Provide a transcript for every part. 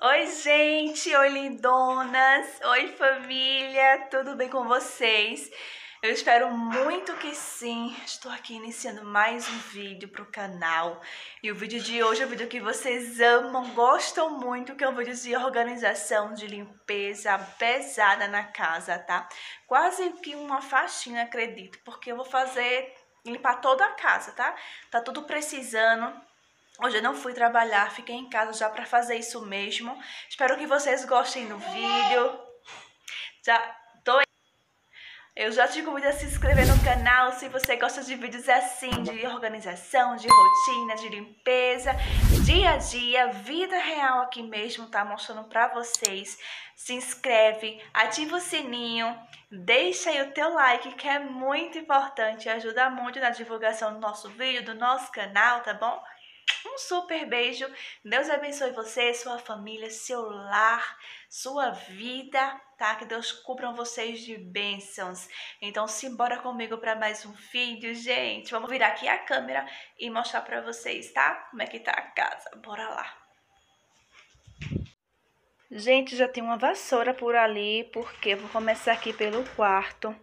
Oi, gente! Oi, lindonas! Oi, família! Tudo bem com vocês? Eu espero muito que sim. Estou aqui iniciando mais um vídeo para o canal. E o vídeo de hoje é um vídeo que vocês amam, gostam muito, que é um vídeo de organização, de limpeza pesada na casa, tá? Quase que uma faxina, acredito, porque eu vou fazer, limpar toda a casa, tá? Tá tudo precisando Hoje eu não fui trabalhar, fiquei em casa já para fazer isso mesmo. Espero que vocês gostem do vídeo. Já tô eu já te convido a se inscrever no canal se você gosta de vídeos assim, de organização, de rotina, de limpeza, dia a dia, vida real aqui mesmo, tá mostrando pra vocês. Se inscreve, ativa o sininho, deixa aí o teu like que é muito importante, ajuda muito na divulgação do nosso vídeo, do nosso canal, tá bom? Um super beijo. Deus abençoe você, sua família, seu lar, sua vida, tá? Que Deus cubra vocês de bênçãos. Então, simbora comigo para mais um vídeo, gente. Vamos virar aqui a câmera e mostrar para vocês, tá? Como é que tá a casa. Bora lá. Gente, já tem uma vassoura por ali, porque vou começar aqui pelo quarto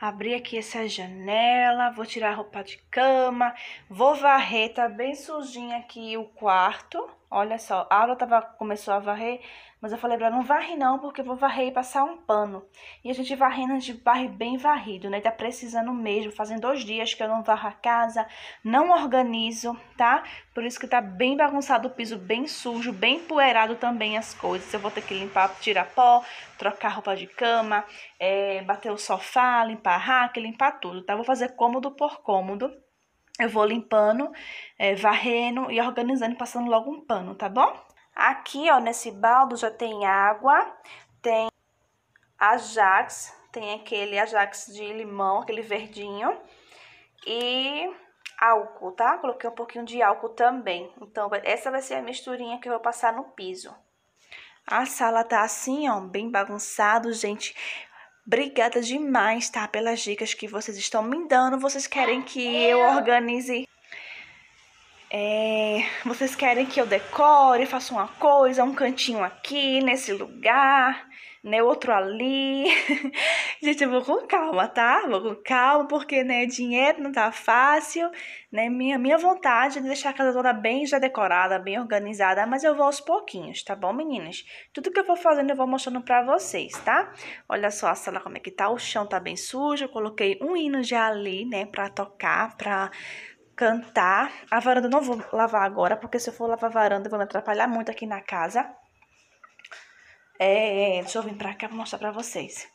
abrir aqui essa janela, vou tirar a roupa de cama, vou varrer, tá bem sujinho aqui o quarto. Olha só, a aula tava, começou a varrer, mas eu falei pra ela, não varre não, porque eu vou varrer e passar um pano. E a gente varrendo, a gente varre bem varrido, né? Tá precisando mesmo, fazem dois dias que eu não varro a casa, não organizo, tá? Por isso que tá bem bagunçado o piso, bem sujo, bem poeirado também as coisas. Eu vou ter que limpar, tirar pó, trocar roupa de cama, é, bater o sofá, limpar a raca, limpar tudo, tá? Vou fazer cômodo por cômodo. Eu vou limpando, é, varrendo e organizando passando logo um pano, tá bom? Aqui, ó, nesse baldo já tem água, tem Ajax, tem aquele Ajax de limão, aquele verdinho, e álcool, tá? Coloquei um pouquinho de álcool também. Então, essa vai ser a misturinha que eu vou passar no piso. A sala tá assim, ó, bem bagunçado, gente. Obrigada demais, tá? Pelas dicas que vocês estão me dando. Vocês querem que eu organize. É, vocês querem que eu decore, faça uma coisa, um cantinho aqui, nesse lugar né? Outro ali. Gente, eu vou com calma, tá? Vou com calma, porque, né, dinheiro não tá fácil, né? Minha, minha vontade é deixar a casa toda bem já decorada, bem organizada, mas eu vou aos pouquinhos, tá bom, meninas? Tudo que eu vou fazendo eu vou mostrando pra vocês, tá? Olha só a sala como é que tá, o chão tá bem sujo, eu coloquei um hino já ali, né, pra tocar, pra cantar. A varanda eu não vou lavar agora, porque se eu for lavar a varanda eu vou me atrapalhar muito aqui na casa. É, deixa eu vir pra cá pra mostrar pra vocês.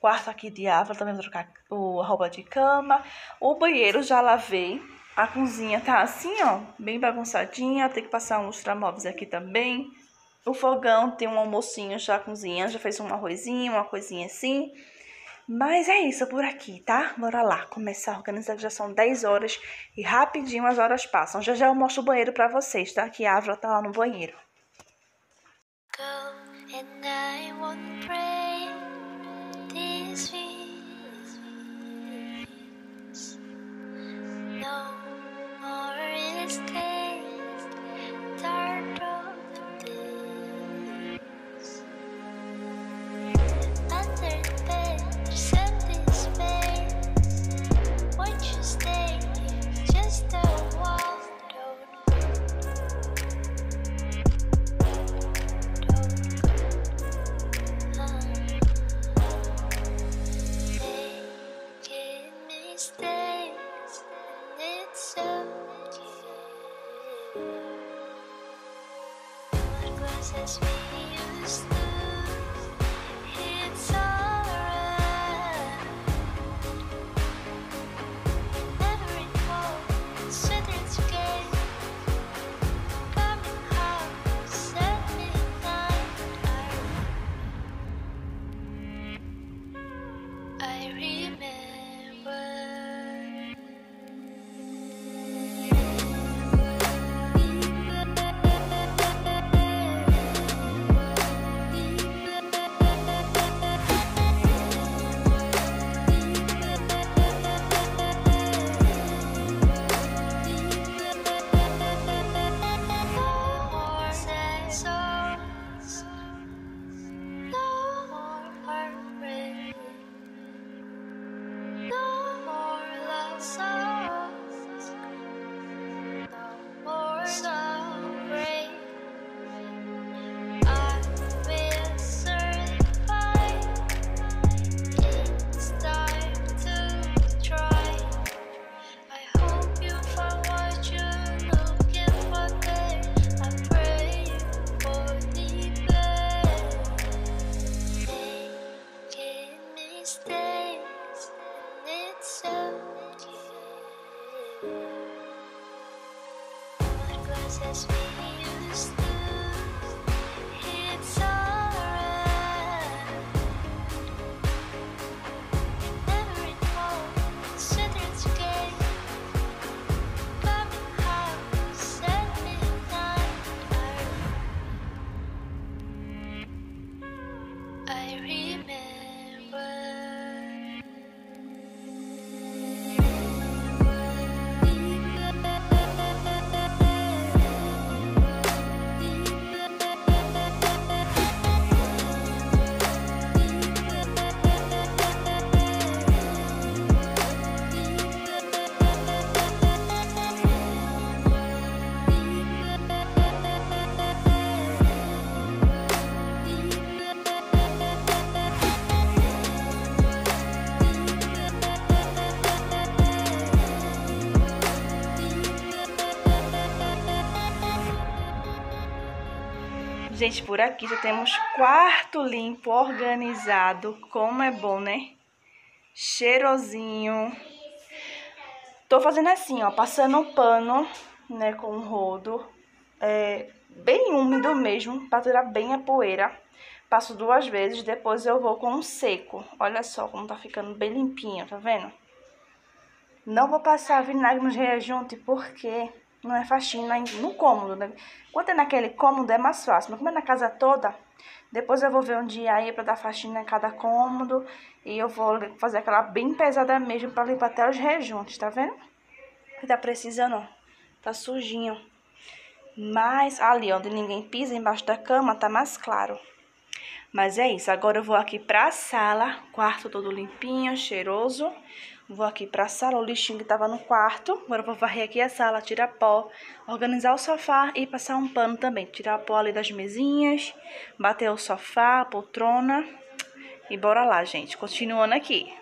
Quarto aqui de Ava, também vou trocar o, a roupa de cama. O banheiro já lavei. A cozinha tá assim, ó, bem bagunçadinha. Tem que passar uns tramóveis aqui também. O fogão tem um almocinho já cozinhando, já fez um arrozinho, uma coisinha assim. Mas é isso por aqui, tá? Bora lá, começar a organizar, já são 10 horas e rapidinho as horas passam. Já já eu mostro o banheiro pra vocês, tá? Que a Ávila tá lá no banheiro. and I remember. outside. words as we used to Gente, por aqui já temos quarto limpo, organizado. Como é bom, né? Cheirosinho. Tô fazendo assim, ó, passando um pano, né, com um rodo. É, bem úmido mesmo, pra tirar bem a poeira. Passo duas vezes, depois eu vou com um seco. Olha só como tá ficando bem limpinho, tá vendo? Não vou passar vinagre nos reajunte porque não é faxina no cômodo, né? Quando é naquele cômodo é mais fácil, mas como é na casa toda, depois eu vou ver um dia aí pra dar faxina em cada cômodo e eu vou fazer aquela bem pesada mesmo pra limpar até os rejuntos, tá vendo? Que tá precisando, tá sujinho. Mas ali onde ninguém pisa, embaixo da cama, tá mais claro. Mas é isso, agora eu vou aqui pra sala, quarto todo limpinho, cheiroso. Vou aqui pra sala, o lixinho que tava no quarto. Agora eu vou varrer aqui a sala, tirar pó, organizar o sofá e passar um pano também. Tirar pó ali das mesinhas, bater o sofá, a poltrona. E bora lá, gente. Continuando aqui.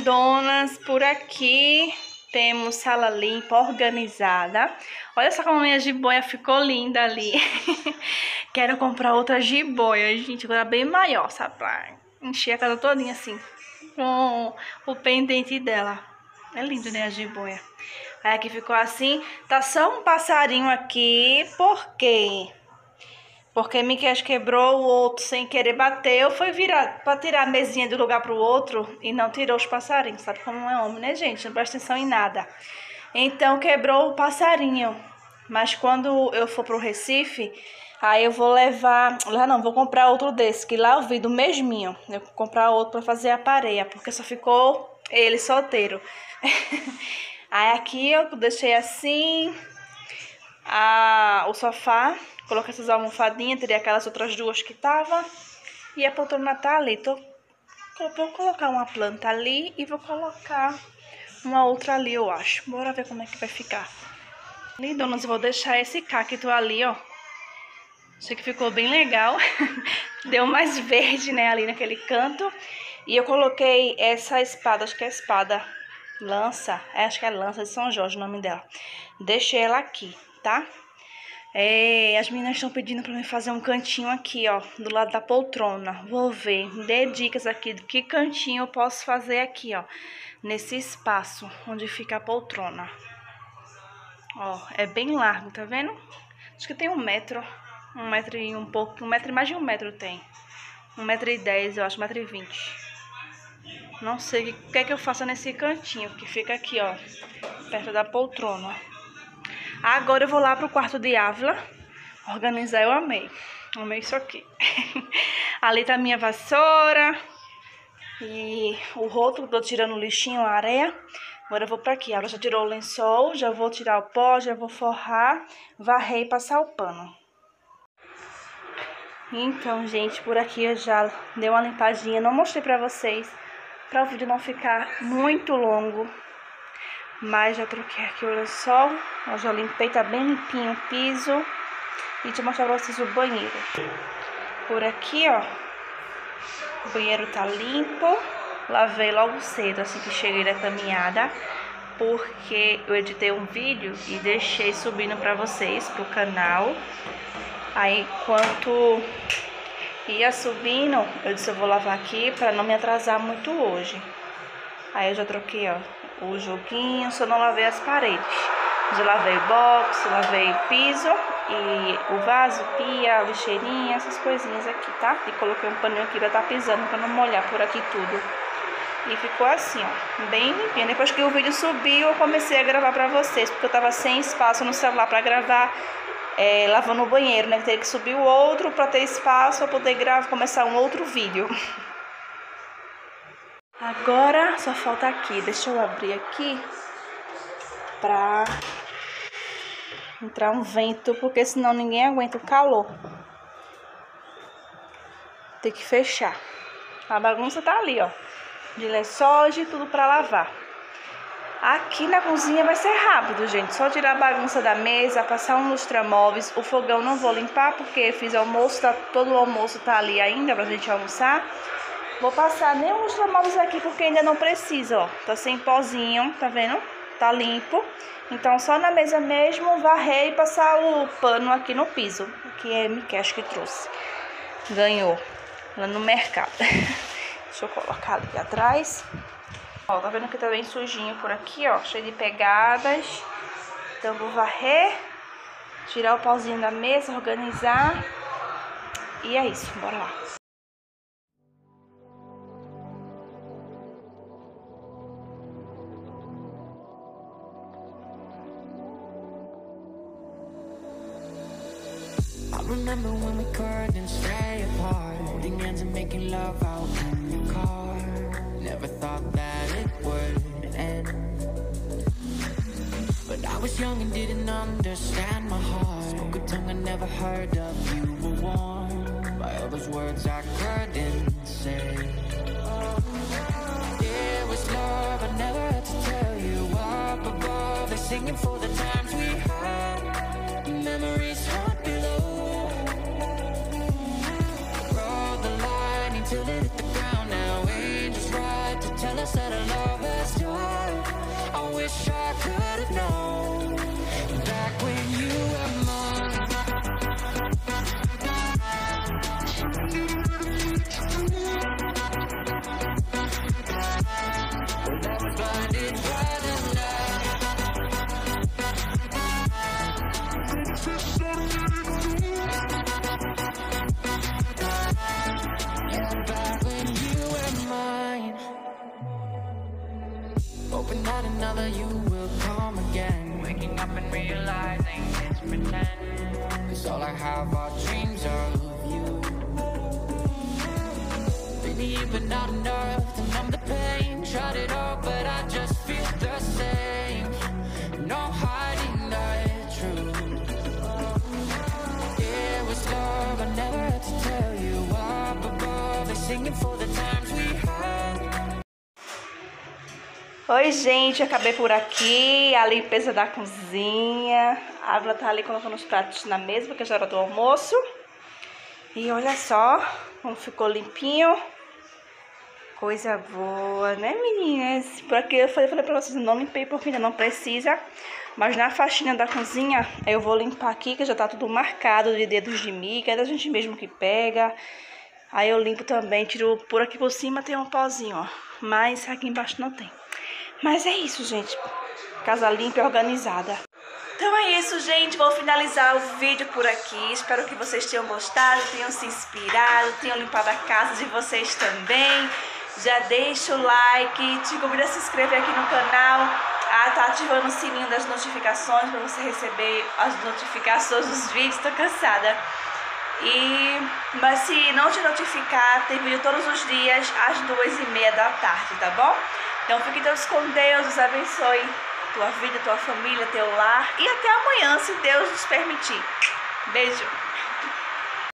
Lindonas, por aqui temos sala limpa, organizada. Olha só como a minha jiboia ficou linda ali. Quero comprar outra jiboia, gente, agora bem maior, sabe? Pra encher a casa todinha assim, com o pendente dela. É lindo, né, a jiboia. Aí aqui ficou assim. Tá só um passarinho aqui, por quê? Porque Miquel quebrou o outro sem querer bateu, foi virar para tirar a mesinha do lugar para o outro e não tirou os passarinhos. Sabe como é homem, né, gente? Não presta atenção em nada. Então quebrou o passarinho. Mas quando eu for pro Recife, Aí eu vou levar, lá não, vou comprar outro desse, que lá eu vi do mesminho. Eu vou comprar outro para fazer a pareia, porque só ficou ele solteiro. Aí aqui eu deixei assim a, o sofá, coloquei essas almofadinhas, teria aquelas outras duas que tava. E a poltrona tá ali. Tô, vou colocar uma planta ali e vou colocar uma outra ali, eu acho. Bora ver como é que vai ficar. Lindonas, eu vou deixar esse cacto ali, ó. Achei que ficou bem legal. Deu mais verde, né, ali naquele canto. E eu coloquei essa espada, acho que é espada lança, é, acho que é lança de São Jorge o nome dela. Deixei ela aqui, tá? É, as meninas estão pedindo para mim fazer um cantinho aqui, ó, do lado da poltrona. Vou ver, dê dicas aqui do que cantinho eu posso fazer aqui, ó, nesse espaço onde fica a poltrona. Ó, é bem largo, tá vendo? Acho que tem um metro, um metro e um pouco, um metro mais de um metro tem. Um metro e dez, eu acho, um metro e vinte. Não sei o que, que é que eu faço nesse cantinho, que fica aqui, ó, perto da poltrona. Agora eu vou lá pro quarto de Ávila, organizar, eu amei. Amei isso aqui. Ali tá minha vassoura e o roto, tô tirando o lixinho, a areia. Agora eu vou pra aqui. Ela já tirou o lençol, já vou tirar o pó, já vou forrar, varrer e passar o pano. Então, gente, por aqui eu já dei uma limpadinha. Não mostrei pra vocês, pra o vídeo não ficar muito longo. Mas já troquei aqui o lençol. Eu já limpei, tá bem limpinho o piso. E deixa eu mostrar pra vocês o banheiro. Por aqui, ó. O banheiro tá limpo. Lavei logo cedo, assim que cheguei da caminhada, porque eu editei um vídeo e deixei subindo para vocês pro canal. Aí, enquanto ia subindo, eu disse eu vou lavar aqui para não me atrasar muito hoje. Aí eu já troquei, ó, o joguinho, só não lavei as paredes. Já lavei o box, lavei o piso e o vaso, pia, a lixeirinha, essas coisinhas aqui, tá? E coloquei um paninho aqui pra tá pisando, pra não molhar por aqui tudo. E ficou assim, ó, bem limpinho. Depois que o vídeo subiu, eu comecei a gravar pra vocês, porque eu tava sem espaço no celular pra gravar, é, lavando o banheiro, né? Teria que subir o outro pra ter espaço pra poder gravar, começar um outro vídeo. Agora só falta aqui, deixa eu abrir aqui pra entrar um vento, porque senão ninguém aguenta o calor. Tem que fechar. A bagunça tá ali, ó de lençóis e tudo para lavar. Aqui na cozinha vai ser rápido, gente. Só tirar a bagunça da mesa, passar um lustramóveis. O fogão não vou limpar porque fiz almoço, tá, todo o almoço tá ali ainda pra gente almoçar. Vou passar nem um lustramóveis aqui porque ainda não precisa, ó. Tá sem pozinho, tá vendo? Tá limpo. Então só na mesa mesmo varrer e passar o pano aqui no piso. Que é Mikesh que trouxe. Ganhou lá no mercado. Deixa eu colocar ali atrás. Ó, tá vendo que tá bem sujinho por aqui, ó, cheio de pegadas. Então vou varrer, tirar o pauzinho da mesa, organizar. E é isso, bora lá. Remember when we couldn't stay apart? Holding hands and making love out in your car. Never thought that it would end. But I was young and didn't understand my heart. Spoke a tongue I never heard of You were warm by all those words I couldn't say. It was love, I never had to tell you Up above, they're singing for the times we had Hoping that another you will come again Waking up and realizing it's pretend Cause all I have are dreams of you. Baby, you've been not enough to numb the pain. Tried it all, but I just feel the same. No hiding the truth. It was love, I never had to tell you. Up above, they're singing for the times we had. Oi, gente, acabei por aqui a limpeza da cozinha. A Ávila tá ali colocando os pratos na mesa, porque já era do almoço. E olha só como ficou limpinho. Coisa boa, né, meninas? Por aqui eu falei, falei pra vocês, não limpei porque ainda não precisa. Mas na faxina da cozinha, eu vou limpar aqui, que já tá tudo marcado de dedos de mica. É da gente mesmo que pega. Aí eu limpo também, tiro por aqui por cima tem um pozinho, ó. Mas aqui embaixo não tem. Mas é isso, gente. Casa limpa e organizada. Então é isso, gente. Vou finalizar o vídeo por aqui. Espero que vocês tenham gostado, tenham se inspirado, tenham limpado a casa de vocês também. Já deixa o like, te convido a se inscrever aqui no canal. Ah, tá ativando o sininho das notificações para você receber as notificações dos vídeos. Tô cansada. E, mas se não te notificar, tem vídeo todos os dias às duas e meia da tarde, tá bom? Então fiquem todos com Deus, os abençoe tua vida, tua família, teu lar. E até amanhã, se Deus nos permitir. Beijo!